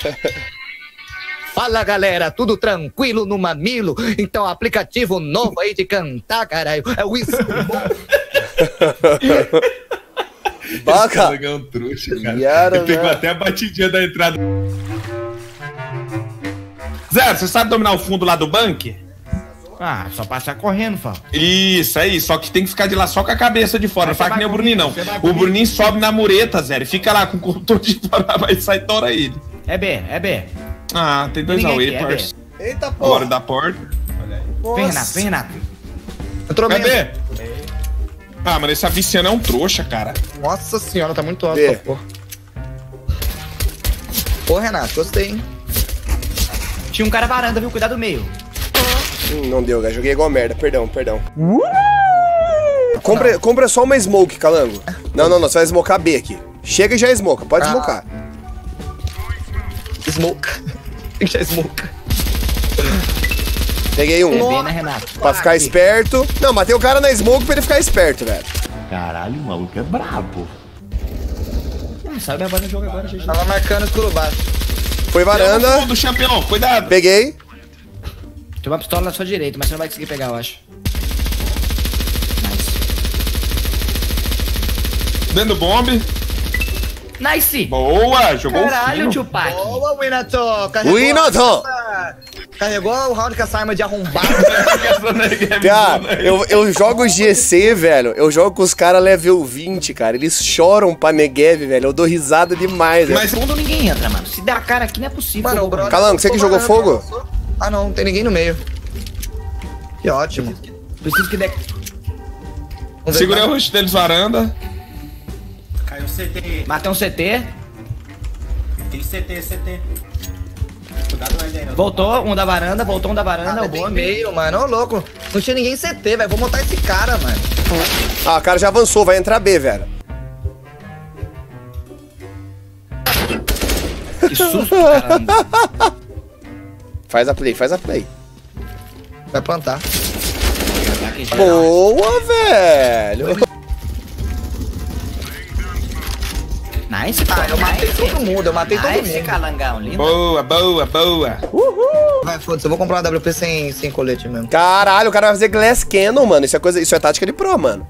Fala galera, tudo tranquilo no mamilo? Então, aplicativo novo aí de cantar, caralho. É o Isso. Baca! Legal, um trouxa, cara. Yara, Ele pegou né? até a batidinha da entrada. Zero, você sabe dominar o fundo lá do bunker? Ah, só passar correndo, Fal. Isso aí, só que tem que ficar de lá só com a cabeça de fora. Não faz que nem o Bruninho, não. O. Bruninho sobe na mureta, Zero, e fica lá com o contorno de fora, vai sair tora ele. É B, é B. Ah, tem dois Ninguém away, aqui, é parça. Eita porra! da porta. Vem, Renato, vem, Renato. Entrou bem. Cadê? Ah, mano, esse Aviciano é um trouxa, cara. Nossa senhora, tá muito alto, essa porra. Pô, Renato, gostei, hein? Tinha um cara varanda, viu? Cuidado do meio. Hum, não deu, cara. Joguei igual merda. Perdão, perdão. Compra, compra só uma smoke, calango. Não, não, não. Você vai smocar B aqui. Chega e já smoca. Pode Ah. smocar. Smoke. Já é smoke. Peguei um. É B, né, Renato? Pra ficar esperto. Não, matei o cara na smoke pra ele ficar esperto, velho. Caralho, o maluco é brabo. Saiu minha voz no jogo agora, GG. Tava marcando escuro baixo. Foi varanda. do campeão, cuidado. Peguei. Tem uma pistola na sua direita, mas você não vai conseguir pegar, eu acho. Dentro do bombe. Nice! Boa, jogou Caralho, o tio fino. Pac. Boa, Winato! Carregou Winato! a- Carregou o round com essa arma de arrombado. Cara, eu, eu jogo GC, velho. Eu jogo com os caras level 20, cara. Eles choram pra Negev, velho. Eu dou risada demais, velho. Mas Fundo ninguém entra, mano. Se der a cara aqui, não é possível. Mano, o brother. Calango, você que jogou varanda, fogo? Ah, não, não tem ninguém no meio. Que ótimo. Preciso que dê. Vamos ver Segurei o rosto deles varanda. CT. Matei um CT. Tem CT, CT. Cuidado aí. Voltou, um da varanda, voltou um da varanda, Ah, o bombe. meio, mano. Ô, louco. Não tinha ninguém em CT, velho. Vou montar esse cara, mano. Ah, o cara já avançou. Vai entrar B, velho. Que susto, caramba. Faz a play, faz a play. Vai plantar. Boa, velho. Nice, pô. Ah, eu matei nice. todo mundo. Eu matei todo Nice, mundo. calangão, lindo. Boa, boa, boa. Vai, foda-se. Eu vou comprar uma WP sem, sem colete mesmo. Caralho, o cara vai fazer Glass Cannon, mano. Isso é, coisa, isso é tática de pro, mano.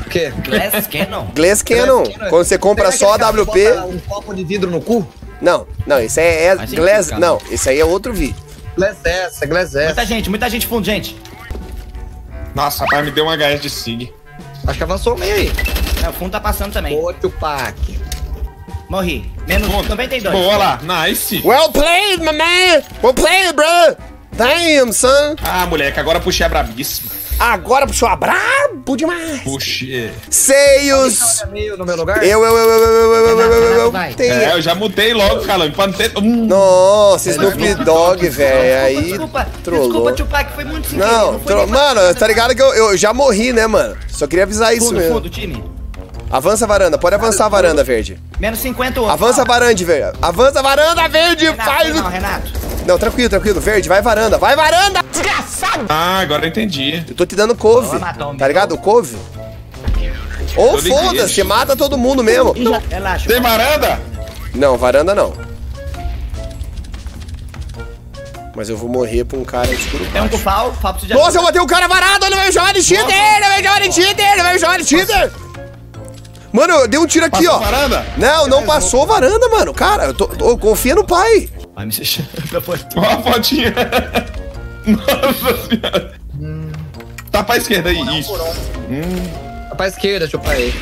O quê? Glass Cannon. Glass Cannon. Quando você compra Será só que a WP. bota Um copo de vidro no cu? Não, não, isso aí é sentido, Glass. cara. Não, esse aí é outro vídeo. Glass essa, glass essa. Muita gente, muita gente fundo, gente. Nossa, rapaz, me deu um HS de SIG. Acho que avançou o meio aí. É, o fundo tá passando também. Ô, tio Pac. Morri. Menos 92. Boa lá, nice. Well played, my man! Well played, bro! Damn, son! Ah, moleque, agora puxei a brabíssima. Agora puxou a brabo demais! Puxei. Seios! No meu lugar? Eu, eu, eu, eu, eu, eu, eu, eu, eu, Vai. É, eu já mutei logo, calango, pra não ter... Hum. Nossa, Snoop Dogg, velho, aí Desculpa, trollou. desculpa, tio Pac, foi muito sem Não, foi tro... mano, tá ligado que eu, eu já morri, né, mano? Só queria avisar isso Fundo, mesmo. fundo, time. Avança a varanda, pode avançar a varanda verde. Menos 50 outro. Avança a varanda verde. Avança a varanda verde, Renato, faz não, o. Renato. Não, tranquilo, tranquilo, verde, vai varanda, vai varanda! Desgraçado! Ah, agora eu entendi. Eu tô te dando couve, tá ligado? Couve. Ou foda-se, mata todo mundo mesmo. Relaxa. Tem varanda? Não, varanda não. Mas eu vou morrer pra um cara escuro. Tem um com precisa de Nossa, eu matei o cara varado, ele vai me chamar de cheater, ele vai me chamar de cheater, ele vai me chamar de cheater. Mano, eu dei um tiro aqui, Passou ó. varanda? Não, não passou varanda, mano. Cara, eu tô, tô- confia no pai. Vai me. Ó a fotinha. Nossa senhora. Tá pra esquerda aí, isso. Tá pra esquerda, tio Pai.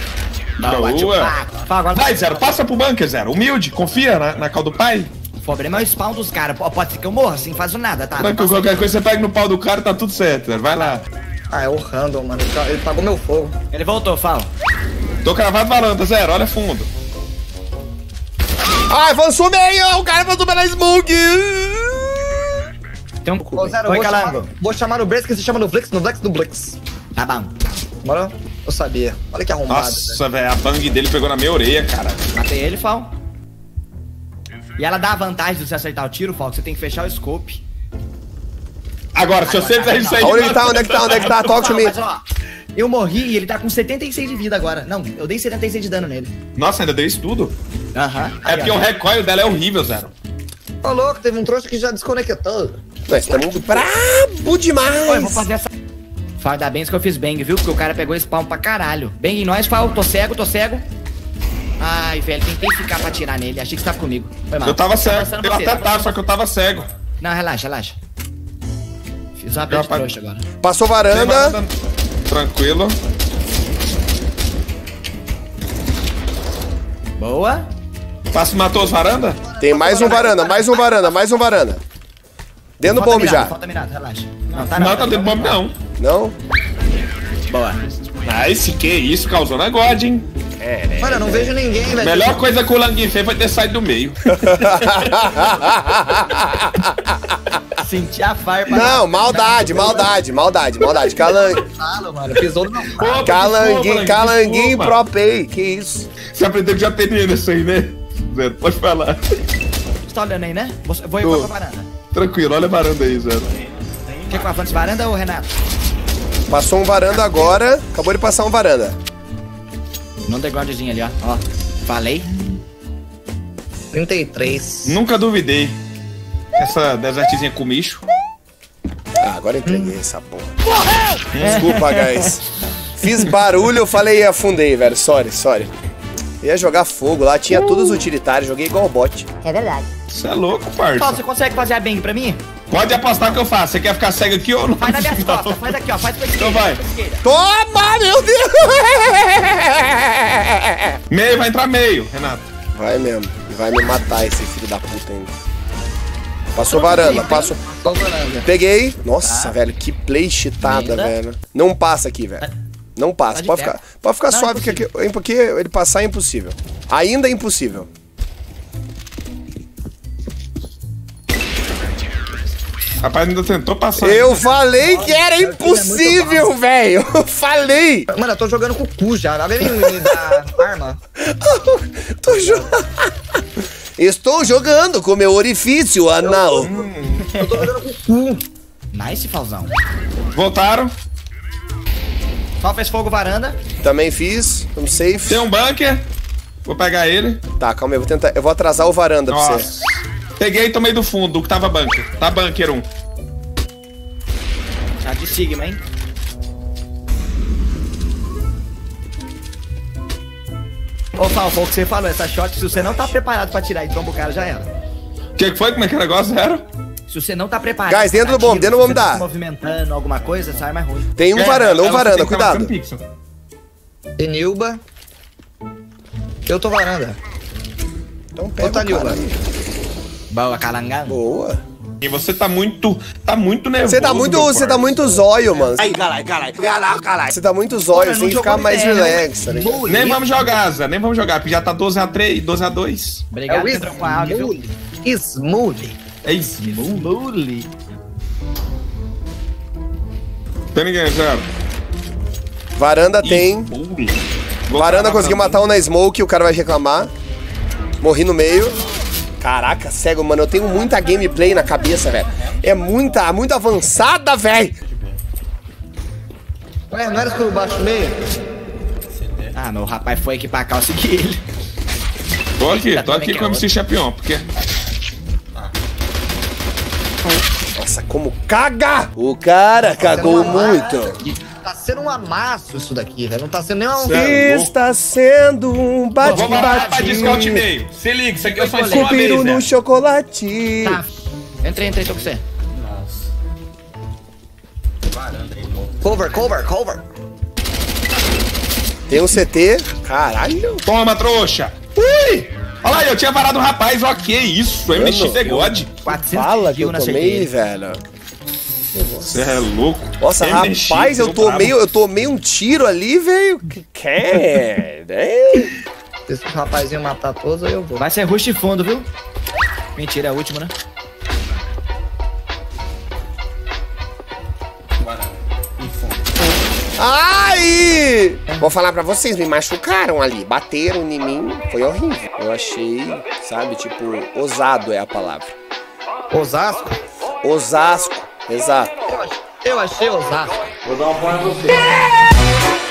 Boa. Vai, Zero, passa pro bunker, Zero. Humilde, confia na, na cal do pai. O problema é o spawn dos caras. Pode ser que eu morra assim, faço nada, tá? Mas qualquer coisa você pega no pau do cara, tá tudo certo, Zero. Vai lá. Ah, é o random, mano. Ele Ele pagou meu fogo. Ele voltou, Fal. Tô cravado varanda, Zero, olha fundo. Ai, avançou meio, o cara avançou pela smoke. Tem um. Ô, Zero, vou chamar, vou chamar no Blitz, que se chama no Flix, no Flex, no Blitz. Tá bom. Bora? Eu sabia. Olha que arrombado. velho. Nossa, velho, a bang dele pegou na minha orelha, cara. Matei ele, Fal. E ela dá a vantagem de você acertar o tiro, Fal, que você tem que fechar o scope. Agora, se você fizer isso aí... Onde ele tá, onde é que tá, onde é que tá? Talk to me. Eu morri e ele tá com 76 de vida agora. Não, eu dei 76 de dano nele. Nossa, ainda deu isso tudo? Aham. É porque o recoil dela é horrível, Zero. Ô, louco, teve um trouxa que já desconectou. Nós estamos brabo Ó, eu vou demais. fazer essa. Fala Benz que eu fiz bang, viu? Porque o cara pegou spawn pra caralho. Bang em nós, Fal. Tô cego, tô cego. Ai, velho, tentei ficar pra atirar nele. Achei que você tava comigo. Foi mal. Eu tava Tá cego. Eu você, até tá tava, só que eu tava cego. Não, relaxa, relaxa. Fiz uma play de trouxa agora. Passou Tem varanda. Tranquilo. Boa. Passo matou os varanda? Tem mais um varanda, mais um varanda, mais um varanda. Dentro do bombe já. Falta mirado, relaxa. Não, tá Não, não. tá dentro do bomb não. Não? Boa. Nice, que isso, causou na God, hein? Mano, eu não vejo ninguém, velho. Melhor coisa que o Languin fez foi ter saído do meio. Senti a farpa. Não, maldade, maldade, maldade, maldade. Calan... Fala, mano. Pisou no meu Desculpa, Calanguinho, calanguinho desculpa. pro pay. Que isso? Você aprendeu que já tem nisso aí, né? Zero, pode falar. Você tá olhando aí, né? Vou, ir Tô. pra varanda. Tranquilo, olha a varanda aí, Zero. Quer que eu avance varanda ou Renato? Passou um varanda agora. Acabou de passar um varanda. No undergroundzinho ali, ó. Ó. Falei. 33. Nunca duvidei. Essa desertezinha com micho. Ah, agora entreguei essa porra. Desculpa, guys. Fiz barulho, eu falei e afundei, velho. Sorry, sorry. Ia jogar fogo lá, tinha todos os utilitários, joguei igual bot. É verdade. Você é louco, Paulo, parça. você consegue fazer a bang pra mim? Pode apostar que eu faço. Você quer ficar cego aqui ou não? Faz na minha costas, faz aqui, ó. Faz pra esquerda. Então vai. Toma, meu Deus! Meio, vai entrar meio, Renato. Vai mesmo. Vai me matar esse filho da puta ainda. Passou varanda, passou. Peguei. Nossa, velho, que play cheatada, velho. Não passa aqui, velho. Não passa. Tá de Pode ficar, pode ficar Não, suave, porque, aqui- porque ele passar é impossível. Ainda é impossível. Rapaz, ainda tentou passar. Eu falei que era impossível, velho. Eu falei. Mano, eu tô jogando com o cu já. Vai me, dar arma. Tô jo- Estou jogando com meu orifício anal. Eu tô jogando com o cu. Nice, Falzão. Voltaram. Só fez fogo varanda. Também fiz. Vamos safe. Tem um bunker. Vou pegar ele. Tá, calma aí, eu vou tentar. Eu vou atrasar o varanda pra você. Peguei e tomei do fundo, que tava bunker. Tá bunker um. Já de Sigma, hein? Ô, Fal, foi o que você falou. Essa shot, se você não tá preparado pra tirar e tromba o cara, já era. O que, que foi? Como é que era o negócio? Zero? Se você não tá preparado. Guys, dentro do bomb, dentro do se bomb você tá dá. se movimentando alguma coisa, essa arma é ruim. Tem um É, varanda, um ela varanda, tá cuidado. Tem Nilba. Eu tô varanda. Então pega Outra o cara Nilba. aí. Boa, calangada. Boa. E você tá muito. Tá muito nervoso. Você tá muito, você tá muito zóio, mano. Você tá muito zóio, você tem que ficar mais relax, tá ligado? Nem vamos jogar, Zé. Nem vamos jogar, porque já tá 12x3, 12x2. Obrigado é por a áudio, viu? Smooth. Smooth. É isso. Bully. Tem ninguém, Zero. Varanda tem. Varanda conseguiu matar um na smoke, o cara vai reclamar. Morri no meio. Caraca, cego, mano, eu tenho muita gameplay na cabeça, velho. É muita, muito avançada, velho. Ué, não era escuro baixo meio? Ah, meu rapaz foi aqui pra cá, eu segui ele. Tô aqui, tô Também aqui com o MC Champion, porque. Nossa, como caga! O cara cagou muito. Tá sendo um amasso isso daqui, velho. Não tá sendo nem um... Está sendo um Vamos lá pra bate-bate. meio. Se liga, isso aqui eu só uma Cupiru no né? chocolate. Tá. Entrei, entrei, tô com você. Cover, cover, cover. Tem um CT. Caralho. Toma, trouxa. Ui! Olha lá, eu tinha varado um rapaz, ó, que isso, MX é God. 400 Fala que eu na tomei, velho. Você é louco. Nossa, MX, rapaz, eu tomei, eu tomei um tiro ali, velho. Que que é? né? Se esse rapazinho matar todos, aí eu vou. Vai ser rush de fundo, viu? Mentira, é o último, né? Ai! Vou falar pra vocês, me machucaram ali, bateram em mim, foi horrível. Eu achei, sabe, tipo, ousado é a palavra. Osasco? Osasco, Exato. Eu achei, ousado. Vou dar um pau em você.